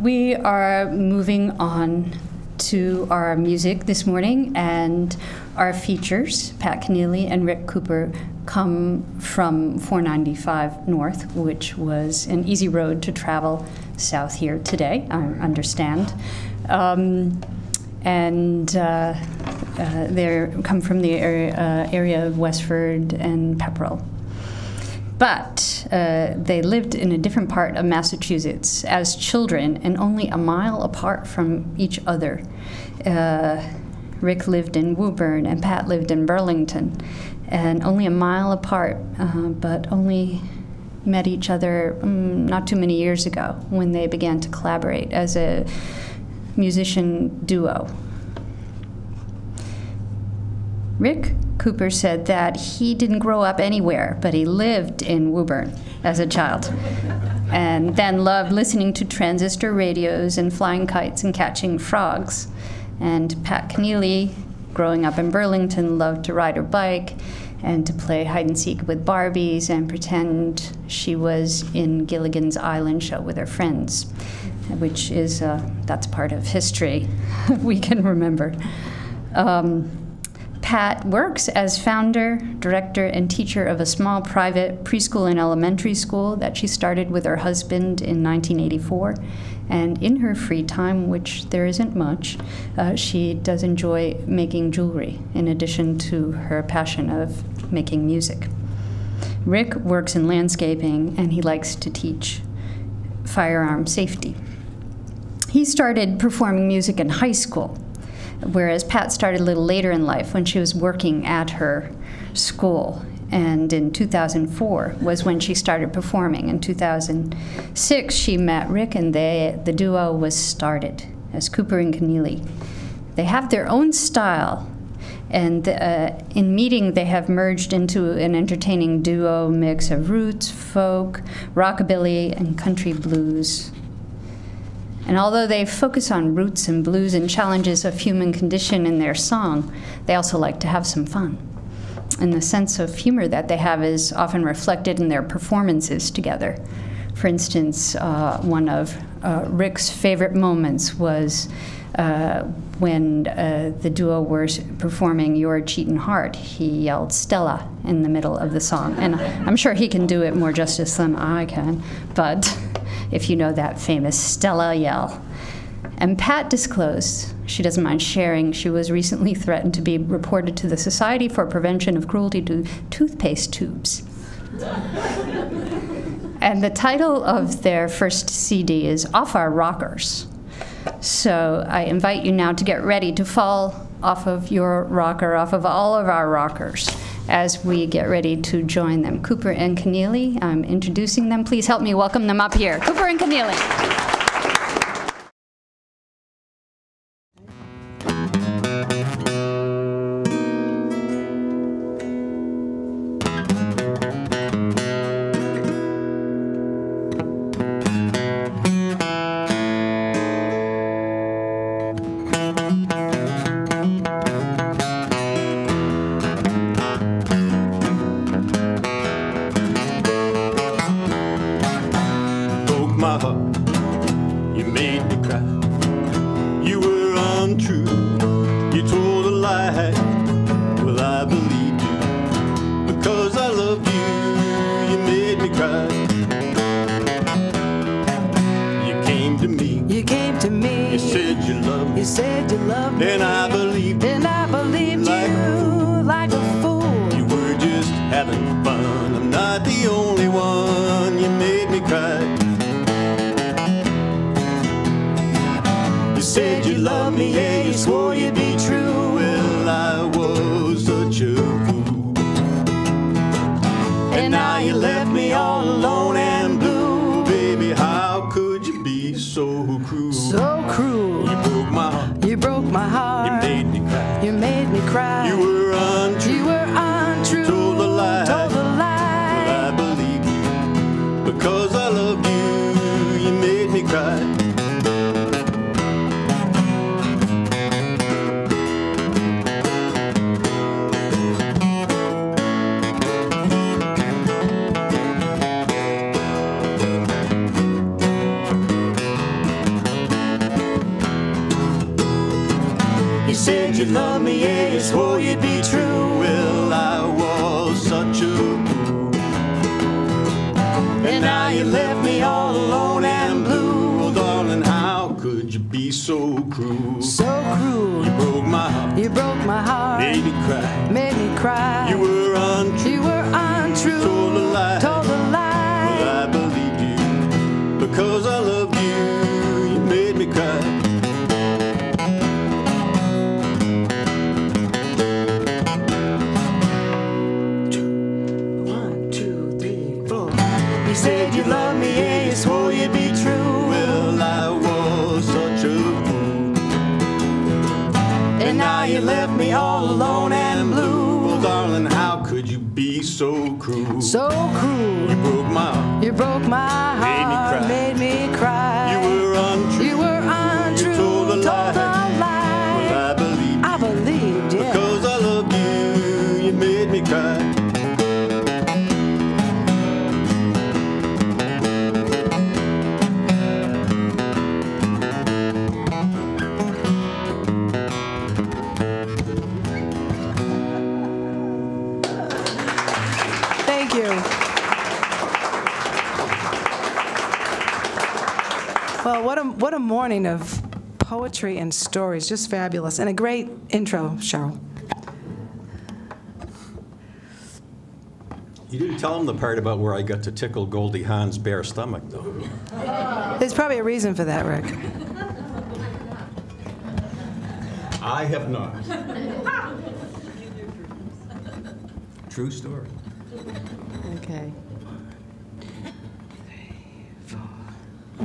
We are moving on to our music this morning, and our features, Pat Kenneally and Rick Cooper, come from 495 North, which was an easy road to travel south here today, I understand. Um, and uh, uh, they come from the area, uh, area of Westford and Pepperell. But uh, they lived in a different part of Massachusetts as children and only a mile apart from each other. Uh, Rick lived in Woburn and Pat lived in Burlington, and only a mile apart, uh, but only met each other um, not too many years ago when they began to collaborate as a musician duo. Rick Cooper said that he didn't grow up anywhere, but he lived in Woburn as a child, and then loved listening to transistor radios and flying kites and catching frogs. And Pat Kenneally, growing up in Burlington, loved to ride her bike and to play hide and seek with Barbies and pretend she was in Gilligan's Island show with her friends, which is uh, that's part of history we can remember. Um, Pat works as founder, director, and teacher of a small private preschool and elementary school that she started with her husband in 1984. And in her free time, which there isn't much, uh, she does enjoy making jewelry in addition to her passion of making music. Rick works in landscaping and he likes to teach firearm safety. He started performing music in high school, whereas Pat started a little later in life when she was working at her school and in 2004 was when she started performing. In 2006, she met Rick, and they, the duo was started as Cooper and Kenneally. They have their own style, and uh, in meeting, they have merged into an entertaining duo mix of roots, folk, rockabilly, and country blues. And although they focus on roots and blues and challenges of human condition in their song, they also like to have some fun and the sense of humor that they have is often reflected in their performances together. For instance, uh, one of uh, Rick's favorite moments was uh, when uh, the duo were performing Your Cheatin' Heart. He yelled Stella in the middle of the song. And I'm sure he can do it more justice than I can, but if you know that famous Stella yell. And Pat disclosed she doesn't mind sharing she was recently threatened to be reported to the Society for Prevention of Cruelty to Toothpaste Tubes. and the title of their first CD is Off Our Rockers. So I invite you now to get ready to fall off of your rocker, off of all of our rockers as we get ready to join them. Cooper and Kenneally, I'm introducing them. Please help me welcome them up here. Cooper and Kenneally. me escolhe said you love me, yeah, you swore you'd be true. Well, I was such a fool. And now you left me all alone and blue. Well, darling, how could you be so cruel? So cruel. You broke my heart, You broke my heart, made me cry. made me cry. You were untrue. You were untrue. Told a lie. Told a lie. Well, I believed you because I loved left me all alone and blue. Well, darling, how could you be so cruel? So cruel. you broke my heart. You broke my Made me heart, cry. made me cry. You were untrue. You were untrue. You what a what a morning of poetry and stories, just fabulous, and a great intro, Cheryl. You didn't tell him the part about where I got to tickle Goldie Hawn's bare stomach, though. There's probably a reason for that, Rick. I have not. True story. Okay.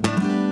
Counting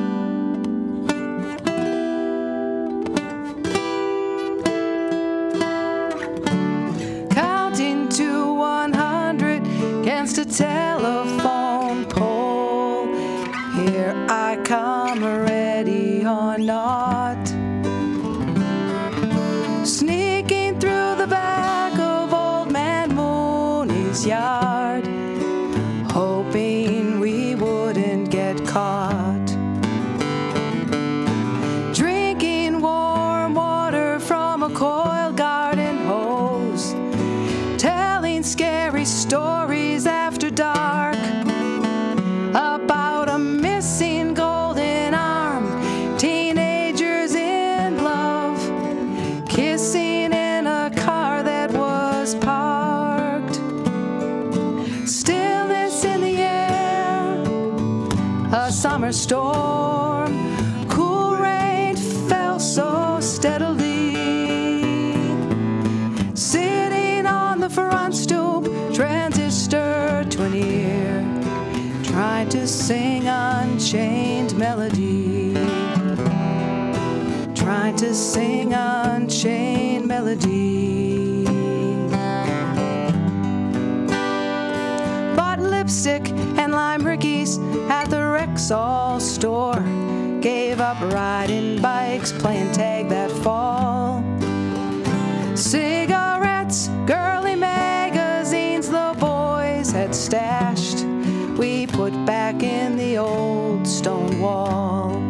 the store. Gave up riding bikes, playing tag that fall. Cigarettes, girly magazines the boys had stashed. We put back in the old stone wall.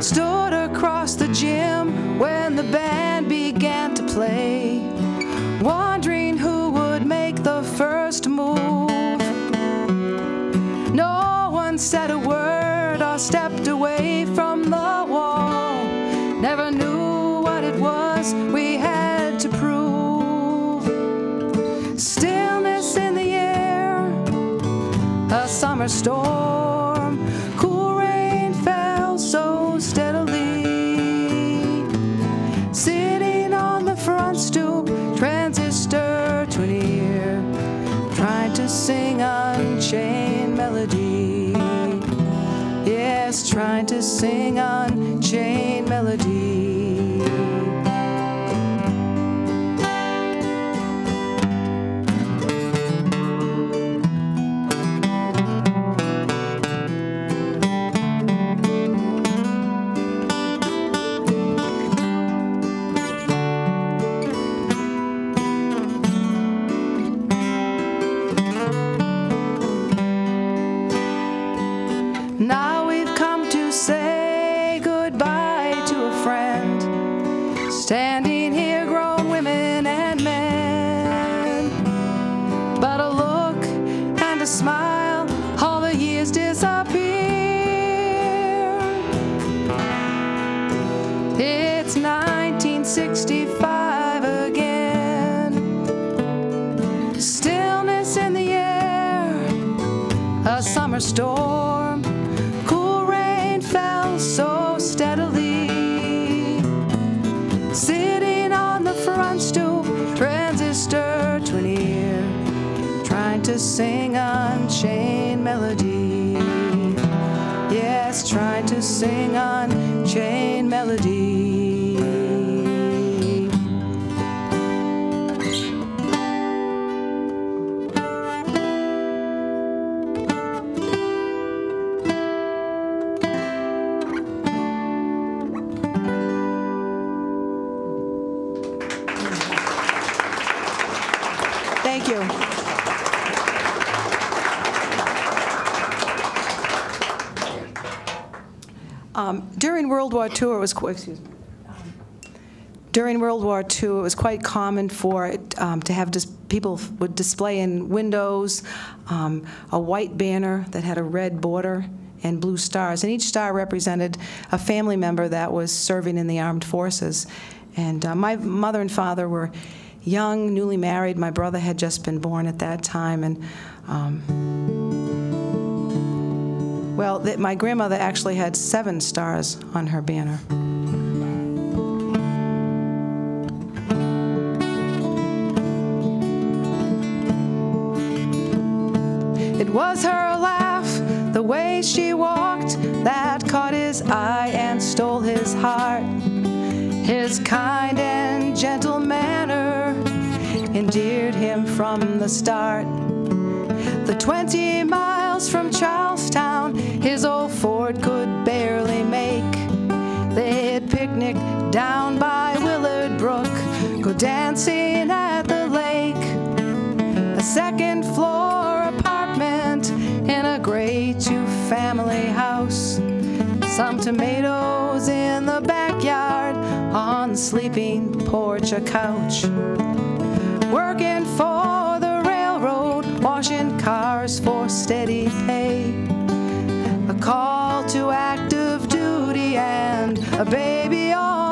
Stood across the gym when the band began to play, summer storm, cool rain fell so steadily. Sitting on the front stoop, transistor to an ear, trying to sing unchained melody. Yes, trying to sing unchained melody. Summer Thank you. Um, during World War II, it was excuse me. During World War II, it was quite common for it, um, to have people would display in windows um, a white banner that had a red border and blue stars, and each star represented a family member that was serving in the armed forces. And uh, my mother and father were young, newly married. My brother had just been born at that time, and um, well, th- my grandmother actually had seven stars on her banner. It was her laugh, the way she walked, that caught his eye and stole his heart. His kind and gentle manner endeared him from the start. The 20 miles from Charlestown, his old Ford could barely make. They'd picnic down by Willard Brook, go dancing at the lake. A second floor apartment in a gray two family house. Some tomatoes in the backyard, on the sleeping porch, a couch. Working for the railroad, washing cars for steady pay. A call to active duty and a baby on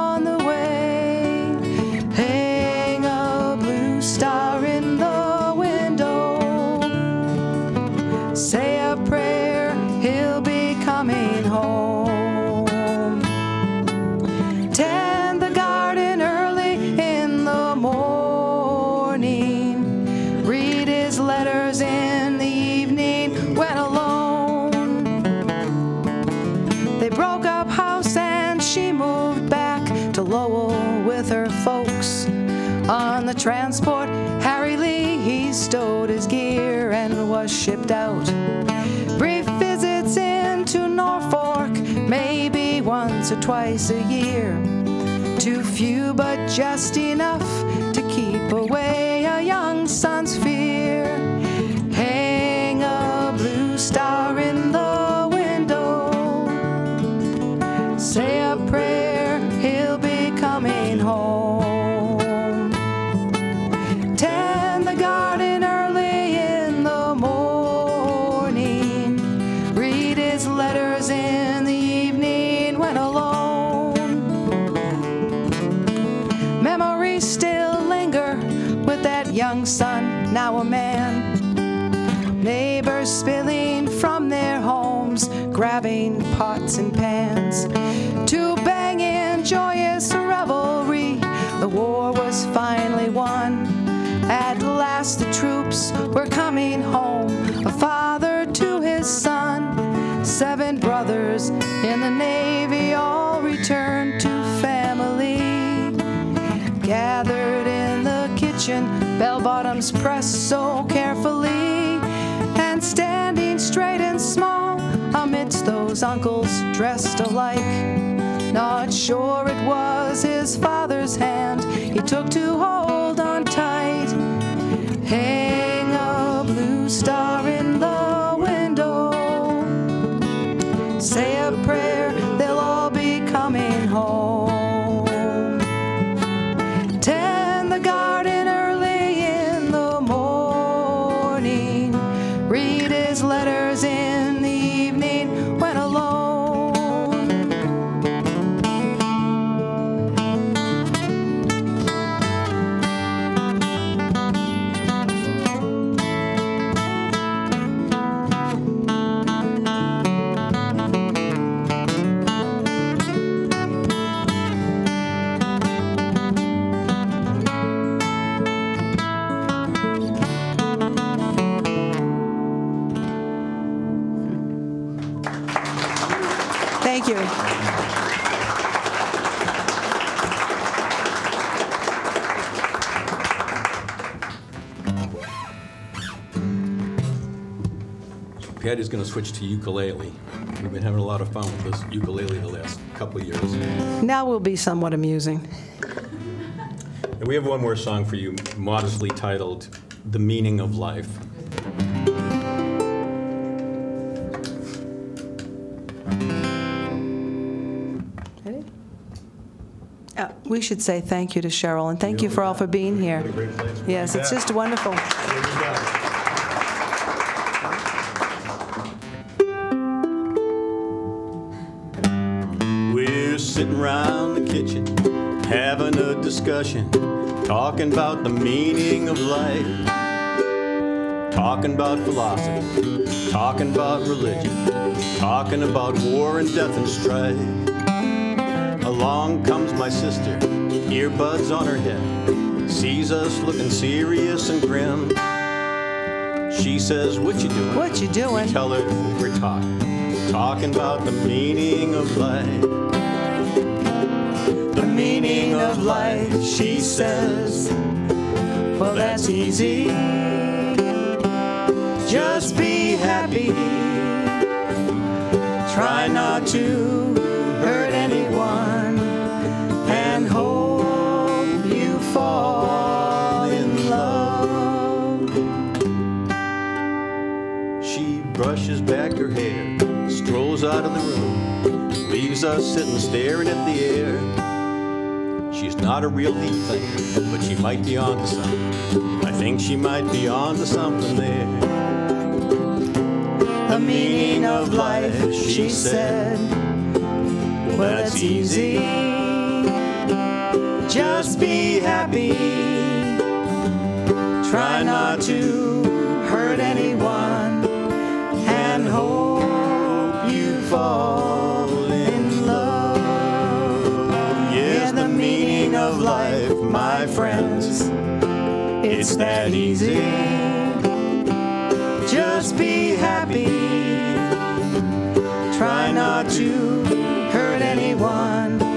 once or twice a year. Too few, but just enough to keep away Gathered in the kitchen, bell bottoms pressed so carefully, and standing straight and small amidst those uncles dressed alike. Not sure it was his father's hand he took to hold on tight. Hang a blue star Patty's going to switch to ukulele. We've been having a lot of fun with this ukulele the last couple of years. Now we'll be somewhat amusing. And we have one more song for you, modestly titled The Meaning of Life. Ready? Uh, We should say thank you to Cheryl, and thank you for all for being here. What a great place. Yes, it's just wonderful. Kitchen, having a discussion, talking about the meaning of life, talking about philosophy, talking about religion, talking about war and death and strife. Along comes my sister, earbuds on her head, sees us looking serious and grim. She says, What you doing? What you doing? Tell her we're talking, talking about the meaning of life. Of life, she says. Well, that's easy. Just be happy. Try not to hurt anyone and hope you fall in love. She brushes back her hair, strolls out of the room, leaves us sitting staring at the air. Not a real deep thinker, but she might be onto something. I think she might be onto something there. The meaning of life, she said. Well, that's easy. Just be happy. Try not to hurt anyone my friends, it's that easy. Just be happy. Try not to hurt anyone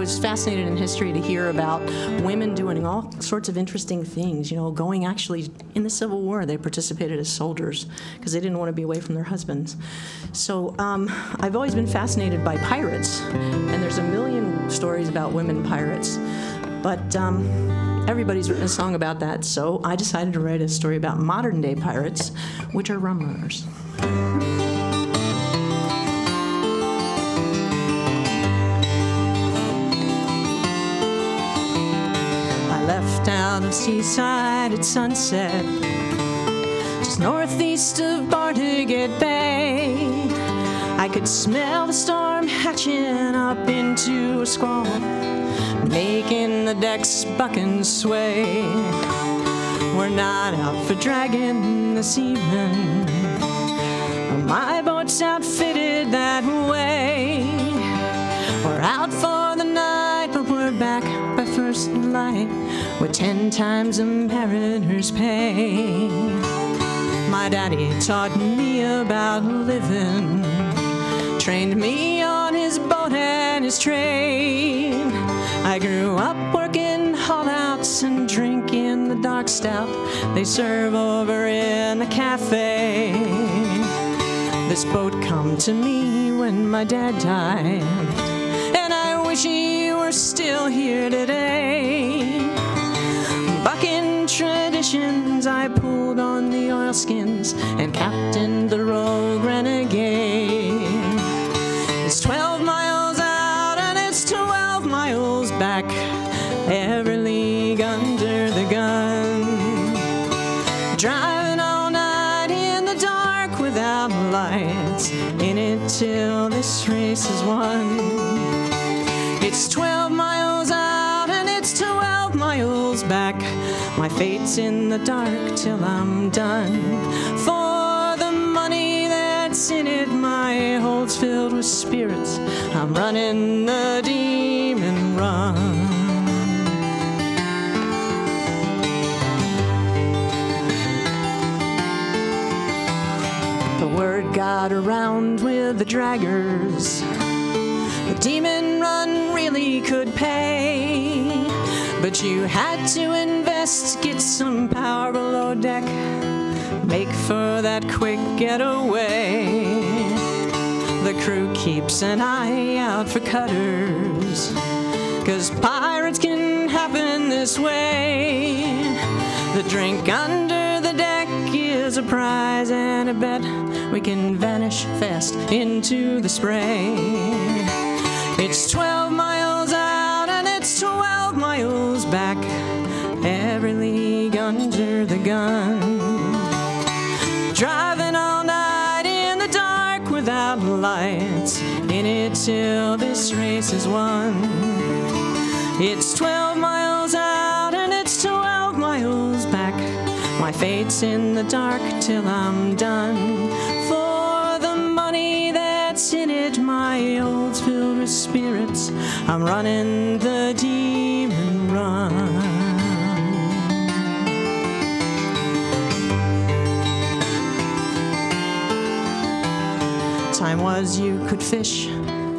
was fascinated in history to hear about women doing all sorts of interesting things. You know, going actually in the Civil War, they participated as soldiers because they didn't want to be away from their husbands. So um, I've always been fascinated by pirates, and there's a million stories about women pirates. But um, everybody's written a song about that, so I decided to write a story about modern day pirates, which are rum runners. Down the seaside at sunset, just northeast of Barnegat Bay. I could smell the storm hatching up into a squall, making the decks buck and sway. We're not out for dragging this evening. My boat's outfitted that way. We're out for the night, but we're back by first light with ten times a mariner's pay. My daddy taught me about living, trained me on his boat and his trade. I grew up working haul outs and drinking the dark stout they serve over in the cafe. This boat come to me when my dad died, and I wish he were still here today. Bucking traditions, I pulled on the oilskins and captained the rogue renegade. It's 12 miles out and it's 12 miles back, every league under the gun. Driving all night in the dark without lights in it till this race is won. It's 12 miles out and it's 12 miles back. My fate's in the dark till I'm done. For the money that's in it, my hold's filled with spirits. I'm running the demon run. The word got around with the draggers. Demon run really could pay. But you had to invest, get some power below deck, make for that quick getaway. The crew keeps an eye out for cutters, cause pirates can happen this way. The drink under the deck is a prize and a bet we can vanish fast into the spray. It's 12 miles out and it's 12 miles back, every league under the gun. Driving all night in the dark without lights in it till this race is won. It's 12 miles out and it's 12 miles back. My fate's in the dark till I'm done. For in it, my hold's filled with spirits. I'm running the demon run. Time was you could fish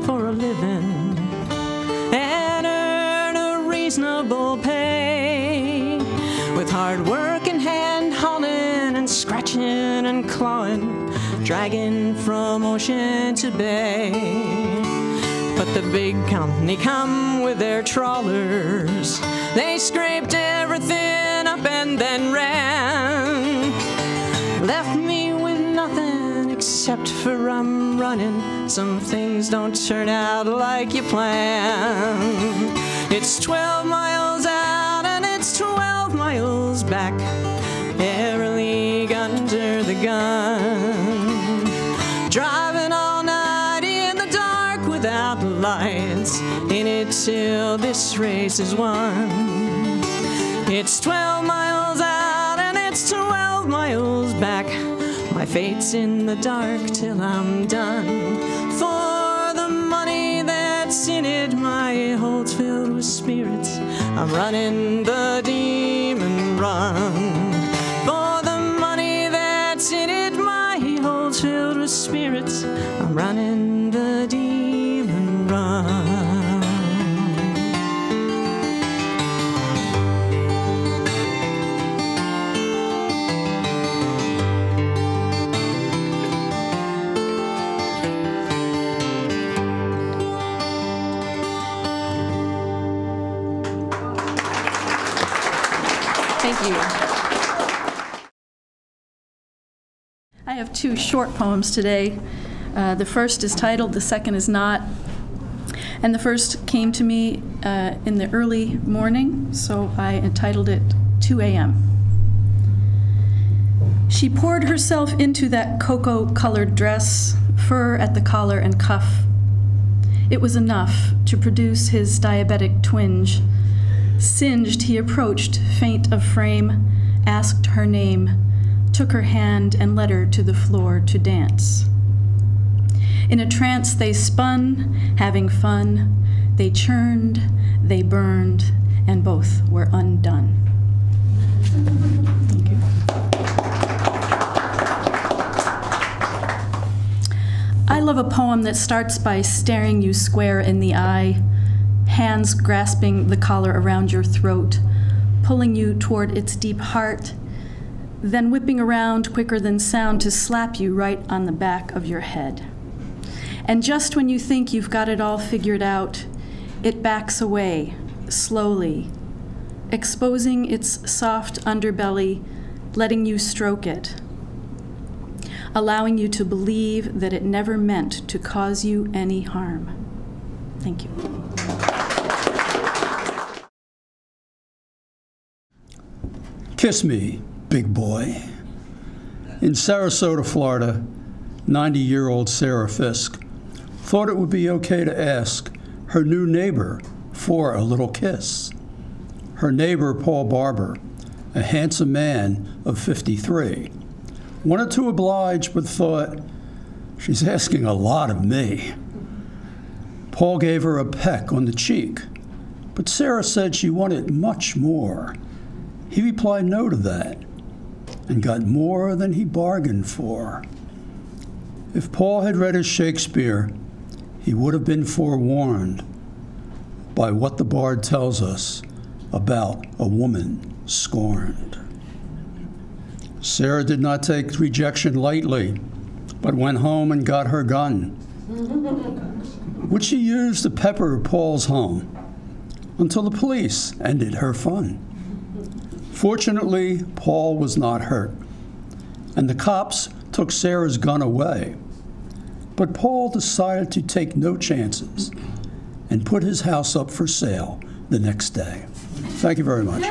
for a living and earn a reasonable pay with hard work and hand hauling and scratching and clawing, dragging from ocean to bay. But the big company come with their trawlers. They scraped everything up and then ran. Left me with nothing except for I'm running. Some things don't turn out like you plan. It's 12 miles out and it's 12 miles back. Every under the gun. Driving all night in the dark without lights in it till this race is won. It's 12 miles out and it's 12 miles back. My fate's in the dark till I'm done. For the money that's in it, my hold's filled with spirits. I'm running the demon run. I have two short poems today. Uh, the first is titled, the second is not. And the first came to me uh, in the early morning, so I entitled it 2 a.m. She poured herself into that cocoa colored dress, fur at the collar and cuff. It was enough to produce his diabetic twinge. Singed, he approached, faint of frame, asked her name, took her hand, and led her to the floor to dance. In a trance, they spun, having fun. They churned, they burned, and both were undone. Thank you. I love a poem that starts by staring you square in the eye, hands grasping the collar around your throat, pulling you toward its deep heart, then whipping around quicker than sound to slap you right on the back of your head. And just when you think you've got it all figured out, it backs away, slowly, exposing its soft underbelly, letting you stroke it, allowing you to believe that it never meant to cause you any harm. Thank you. Kiss Me, Big Boy. In Sarasota, Florida, 90 year old Sarah Fisk, thought it would be okay to ask her new neighbor for a little kiss. Her neighbor, Paul Barber, a handsome man of 53, wanted to oblige but thought, she's asking a lot of me. Paul gave her a peck on the cheek, but Sarah said she wanted much more. He replied no to that and got more than he bargained for. If Paul had read his Shakespeare, he would have been forewarned by what the bard tells us about a woman scorned. Sarah did not take rejection lightly, but went home and got her gun, which she used to pepper Paul's home until the police ended her fun. Fortunately, Paul was not hurt, and the cops took Sarah's gun away. But Paul decided to take no chances and put his house up for sale the next day. Thank you very much.